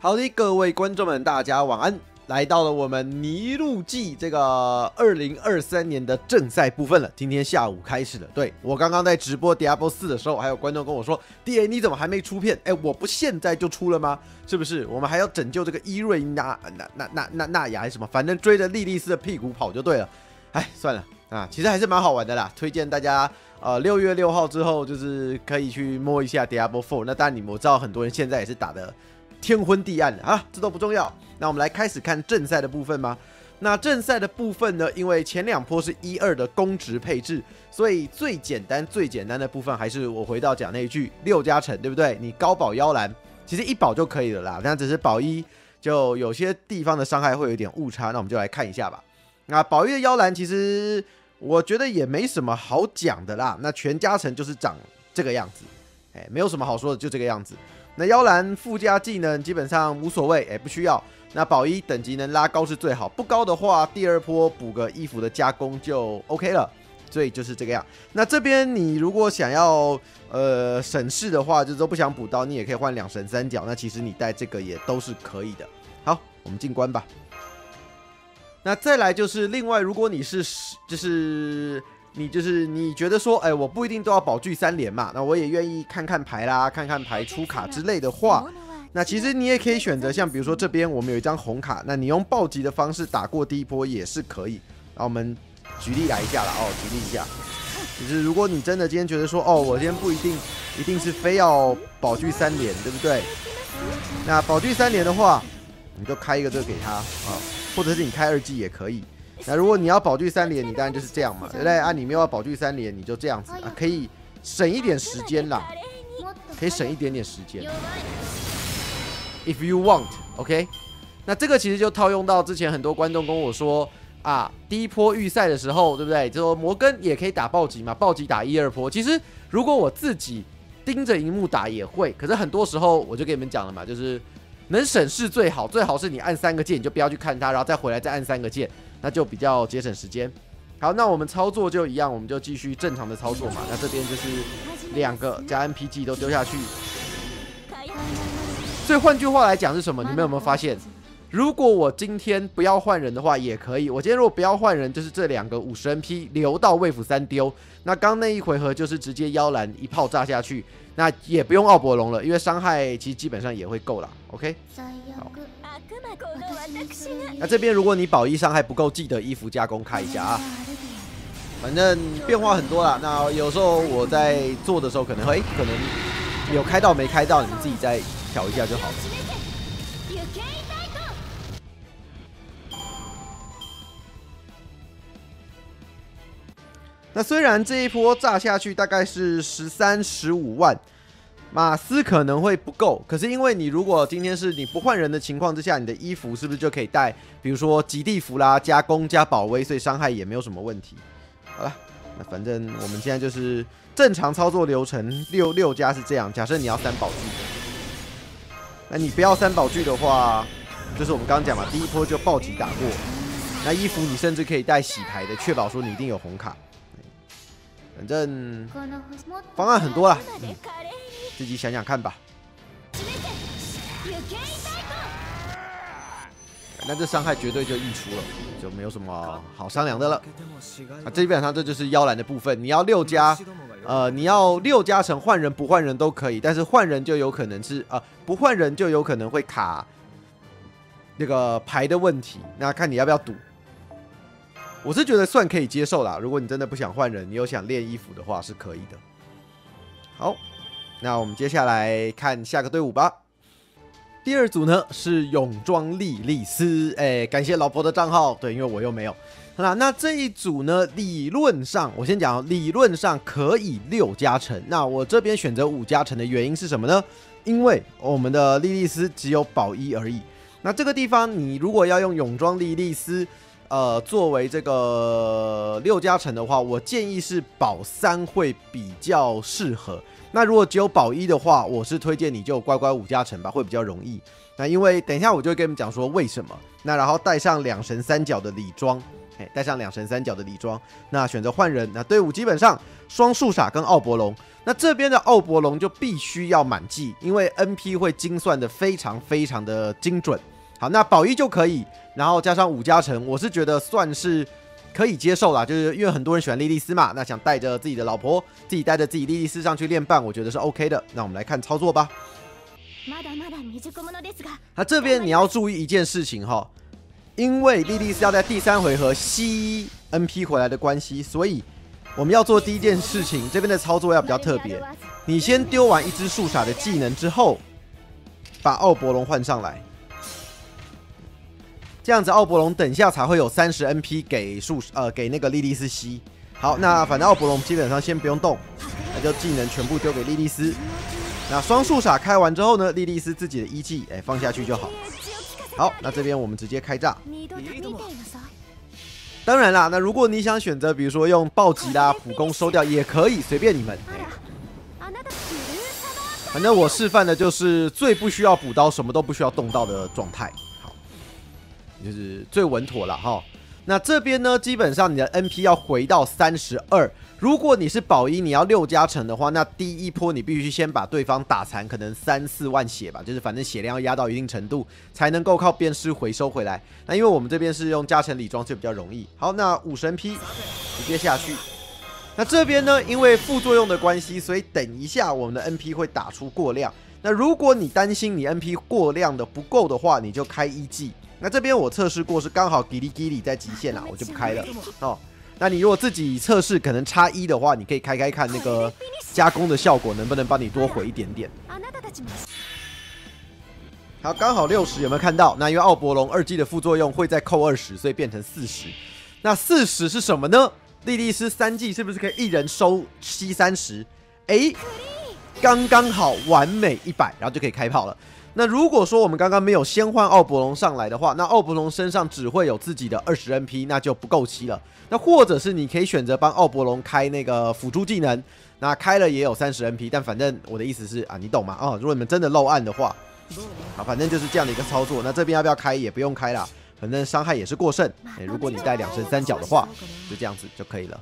好的，各位观众们，大家晚安。来到了我们尼禄记这个二零二三年的正赛部分了，今天下午开始了。对我刚刚在直播 Diablo 四的时候，还有观众跟我说：“D A 你怎么还没出片？”哎，我不现在就出了吗？是不是？我们还要拯救这个伊瑞娜娜娜娜娜娜雅还是什么？反正追着莉莉丝的屁股跑就对了。哎，算了啊，其实还是蛮好玩的啦。推荐大家呃六月六号之后就是可以去摸一下 Diablo Four。那当然你们我知道很多人现在也是打的。天昏地暗的啊，这都不重要。那我们来开始看正赛的部分吗？那正赛的部分呢？因为前两波是一二的公职配置，所以最简单、最简单的部分还是我回到讲那一句六加成，对不对？你高保妖兰，其实一保就可以了啦。那只是保一，就有些地方的伤害会有点误差。那我们就来看一下吧。那宝一的妖兰，其实我觉得也没什么好讲的啦。那全加成就是长这个样子，哎，没有什么好说的，就这个样子。那妖兰附加技能基本上无所谓，哎，不需要。那宝一等级能拉高是最好，不高的话，第二波补个衣服的加工就 OK 了。所以就是这个样。那这边你如果想要呃省事的话，就是说不想补刀，你也可以换两神三角。那其实你带这个也都是可以的。好，我们进关吧。那再来就是另外，如果你是就是。你就是你觉得说，哎，我不一定都要保具三连嘛，那我也愿意看看牌啦，看看牌出卡之类的话，那其实你也可以选择像比如说这边我们有一张红卡，那你用暴击的方式打过第一波也是可以。那我们举例来一下了哦，举例一下，就是如果你真的今天觉得说，哦，我今天不一定一定是非要保具三连，对不对？那保具三连的话，你就开一个这个给他啊，或者是你开二 G 也可以。那如果你要保具三连，你当然就是这样嘛，对不对？啊，你没有保具三连，你就这样子啊，可以省一点时间啦，可以省一点点时间。If you want，OK？那这个其实就套用到之前很多观众跟我说啊，第一波预赛的时候，对不对？就说摩根也可以打暴击嘛，暴击打一二波。其实如果我自己盯着荧幕打也会，可是很多时候我就跟你们讲了嘛，就是能省事最好，最好是你按三个键，你就不要去看它，然后再回来再按三个键。那就比较节省时间。好，那我们操作就一样，我们就继续正常的操作嘛。那这边就是两个加 NPG 都丢下去。所以换句话来讲是什么？你们有没有发现？如果我今天不要换人的话，也可以。我今天如果不要换人，就是这两个五十 NP 留到魏府三丢。那刚那一回合就是直接妖兰一炮炸下去，那也不用奥博龙了，因为伤害其实基本上也会够了。OK。好。那这边如果你保一伤害不够，记得衣服加工开一下啊。反正变化很多啦。那有时候我在做的时候可能会，可能有开到没开到，你们自己再调一下就好了。那虽然这一波炸下去大概是十三十五万。马斯可能会不够，可是因为你如果今天是你不换人的情况之下，你的衣服是不是就可以带？比如说极地服啦，加攻加保威，所以伤害也没有什么问题。好了，那反正我们现在就是正常操作流程，六六加是这样。假设你要三宝具，那你不要三宝具的话，就是我们刚刚讲嘛，第一波就暴击打过。那衣服你甚至可以带洗牌的，确保说你一定有红卡。反正方案很多啦。自己想想看吧。那这伤害绝对就溢出了，就没有什么好商量的了。啊，基本上这就是妖兰的部分。你要六加，呃，你要六加成换人不换人都可以，但是换人就有可能是啊，不换人就有可能会卡那个牌的问题。那看你要不要赌。我是觉得算可以接受啦。如果你真的不想换人，你又想练衣服的话，是可以的。好。那我们接下来看下个队伍吧。第二组呢是泳装莉莉丝，哎，感谢老婆的账号，对，因为我又没有。好啦那这一组呢，理论上我先讲，理论上可以六加成。那我这边选择五加成的原因是什么呢？因为我们的莉莉丝只有保一而已。那这个地方你如果要用泳装莉莉丝，呃，作为这个六加成的话，我建议是保三会比较适合。那如果只有保一的话，我是推荐你就乖乖五加成吧，会比较容易。那因为等一下我就会跟你们讲说为什么。那然后带上两神三角的礼装，哎，带上两神三角的礼装，那选择换人，那队伍基本上双树傻跟奥伯龙，那这边的奥伯龙就必须要满记，因为 NP 会精算的非常非常的精准。好，那宝一就可以，然后加上五加成，我是觉得算是可以接受啦，就是因为很多人喜欢莉莉丝嘛，那想带着自己的老婆，自己带着自己莉莉丝上去练伴，我觉得是 OK 的。那我们来看操作吧。那这边你要注意一件事情哈，因为莉莉丝要在第三回合吸 NP 回来的关系，所以我们要做第一件事情，这边的操作要比较特别。你先丢完一只树傻的技能之后，把奥伯龙换上来。这样子，奥伯龙等下才会有三十 NP 给树呃给那个莉莉丝吸。好，那反正奥伯龙基本上先不用动，那就技能全部丢给莉莉丝。那双树傻开完之后呢，莉莉丝自己的一技哎放下去就好。好，那这边我们直接开炸。当然啦，那如果你想选择，比如说用暴击啦、普攻收掉也可以，随便你们。反正我示范的就是最不需要补刀、什么都不需要动到的状态。就是最稳妥了哈。那这边呢，基本上你的 NP 要回到三十二。如果你是保一，你要六加成的话，那第一波你必须先把对方打残，可能三四万血吧。就是反正血量要压到一定程度，才能够靠鞭尸回收回来。那因为我们这边是用加成礼装，就比较容易。好，那五神 P 直接下去。那这边呢，因为副作用的关系，所以等一下我们的 NP 会打出过量。那如果你担心你 NP 过量的不够的话，你就开一技。那这边我测试过是刚好吉利吉利在极限啦，我就不开了哦。那你如果自己测试可能差一的话，你可以开开看那个 加工的效果能不能帮你多回一点点。好，刚好六十有没有看到？那因为奥伯龙二 G 的副作用会再扣二十，所以变成四十。那四十是什么呢？莉莉丝三 G 是不是可以一人收七三十？哎，刚刚好完美一百，然后就可以开炮了。那如果说我们刚刚没有先换奥伯龙上来的话，那奥伯龙身上只会有自己的二十 NP，那就不够七了。那或者是你可以选择帮奥伯龙开那个辅助技能，那开了也有三十 NP，但反正我的意思是啊，你懂吗？哦，如果你们真的漏按的话，啊，反正就是这样的一个操作。那这边要不要开也不用开啦，反正伤害也是过剩。哎，如果你带两神三角的话，就这样子就可以了。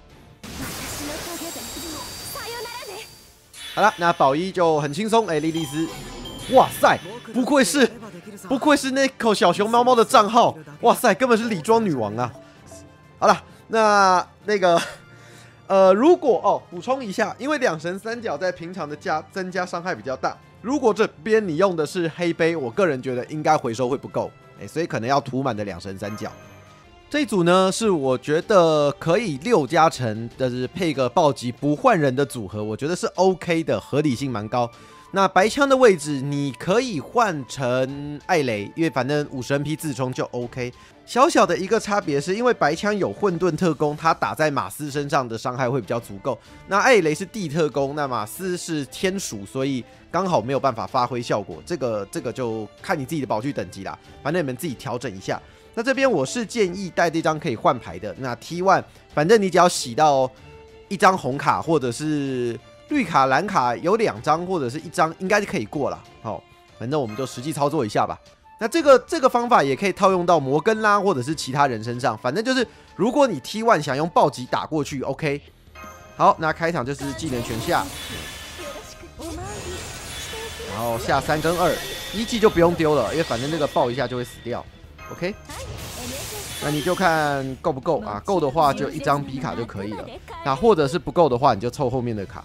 好了，那宝一就很轻松。哎，莉莉丝，哇塞！不愧是，不愧是那口小熊猫猫的账号，哇塞，根本是礼装女王啊！好了，那那个，呃，如果哦，补充一下，因为两神三角在平常的加增加伤害比较大，如果这边你用的是黑杯，我个人觉得应该回收会不够，哎，所以可能要涂满的两神三角。这一组呢，是我觉得可以六加成的是配个暴击不换人的组合，我觉得是 OK 的，合理性蛮高。那白枪的位置你可以换成艾雷，因为反正五十 NP 自冲就 OK。小小的一个差别是因为白枪有混沌特工，它打在马斯身上的伤害会比较足够。那艾雷是地特工，那马斯是天属，所以刚好没有办法发挥效果。这个这个就看你自己的宝具等级啦，反正你们自己调整一下。那这边我是建议带这张可以换牌的。那 T one，反正你只要洗到一张红卡或者是。绿卡蓝卡有两张或者是一张，应该是可以过了。好，反正我们就实际操作一下吧。那这个这个方法也可以套用到摩根啦，或者是其他人身上。反正就是，如果你 T one 想用暴击打过去，OK。好，那开场就是技能全下，然后下三跟二，一技就不用丢了，因为反正那个爆一下就会死掉。OK。那你就看够不够啊？够的话就一张 B 卡就可以了。那或者是不够的话，你就凑后面的卡，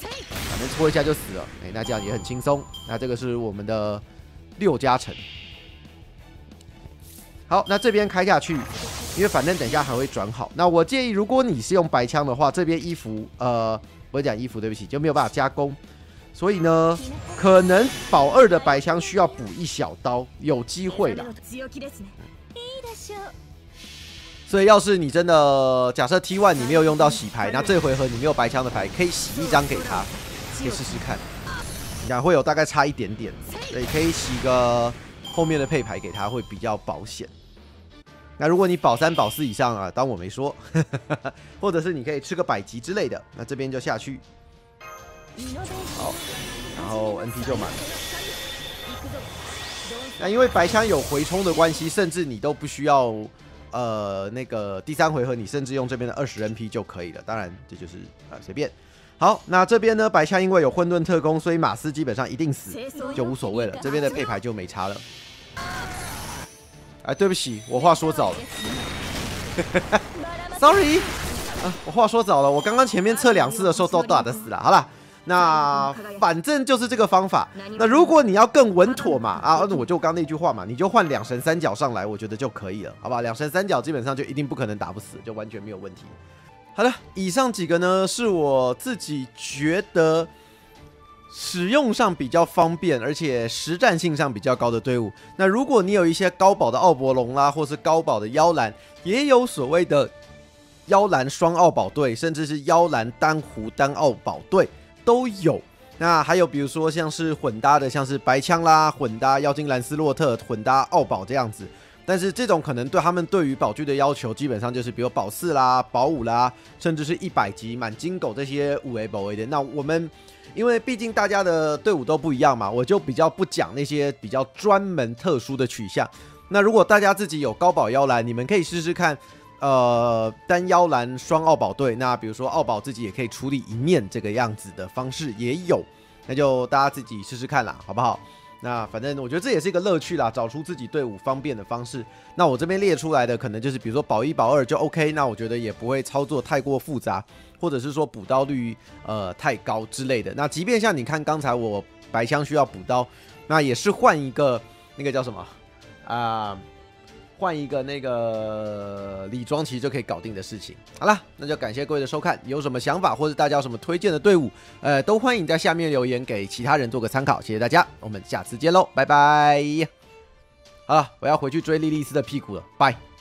反正搓一下就死了。哎，那这样也很轻松。那这个是我们的六加成。好，那这边开下去，因为反正等一下还会转好。那我建议，如果你是用白枪的话，这边衣服呃，我讲衣服，对不起，就没有办法加工。所以呢，可能保二的白枪需要补一小刀，有机会的。所以，要是你真的假设 T one 你没有用到洗牌，那这回合你没有白枪的牌，可以洗一张给他，可以试试看。你看会有大概差一点点，所以可以洗个后面的配牌给他，会比较保险。那如果你保三保四以上啊，当我没说，或者是你可以吃个百级之类的，那这边就下去。好，然后 NP 就满了。那因为白枪有回冲的关系，甚至你都不需要。呃那个第三回合你甚至用这边的二十 NP 就可以了。当然这就是啊随便。好，那这边呢白枪因为有混沌特工，所以马斯基本上一定死，就无所谓了。这边的配牌就没差了。哎，对不起，我话说早了。Sorry，啊，我话说早了。我刚刚前面测两次的时候都打得死了。好了。那反正就是这个方法。那如果你要更稳妥嘛，啊，我就刚那句话嘛，你就换两神三角上来，我觉得就可以了，好吧？两神三角基本上就一定不可能打不死，就完全没有问题。好了，以上几个呢是我自己觉得使用上比较方便，而且实战性上比较高的队伍。那如果你有一些高保的奥伯龙啦，或是高保的妖兰，也有所谓的妖兰双奥宝队，甚至是妖兰单胡单奥宝队。都有，那还有比如说像是混搭的，像是白枪啦，混搭妖精兰斯洛特，混搭奥宝这样子。但是这种可能对他们对于宝具的要求，基本上就是比如宝四啦、宝五啦，甚至是一百级满金狗这些五 A 宝 A 的。那我们因为毕竟大家的队伍都不一样嘛，我就比较不讲那些比较专门特殊的取向。那如果大家自己有高宝妖兰，你们可以试试看。呃，单腰蓝双奥宝队，那比如说奥宝自己也可以处理一面这个样子的方式也有，那就大家自己试试看啦，好不好？那反正我觉得这也是一个乐趣啦，找出自己队伍方便的方式。那我这边列出来的可能就是比如说保一保二就 OK，那我觉得也不会操作太过复杂，或者是说补刀率呃太高之类的。那即便像你看刚才我白枪需要补刀，那也是换一个那个叫什么啊？换一个那个李庄，其实就可以搞定的事情。好了，那就感谢各位的收看。有什么想法或者大家有什么推荐的队伍，呃，都欢迎在下面留言给其他人做个参考。谢谢大家，我们下次见喽，拜拜。好了，我要回去追莉莉丝的屁股了，拜。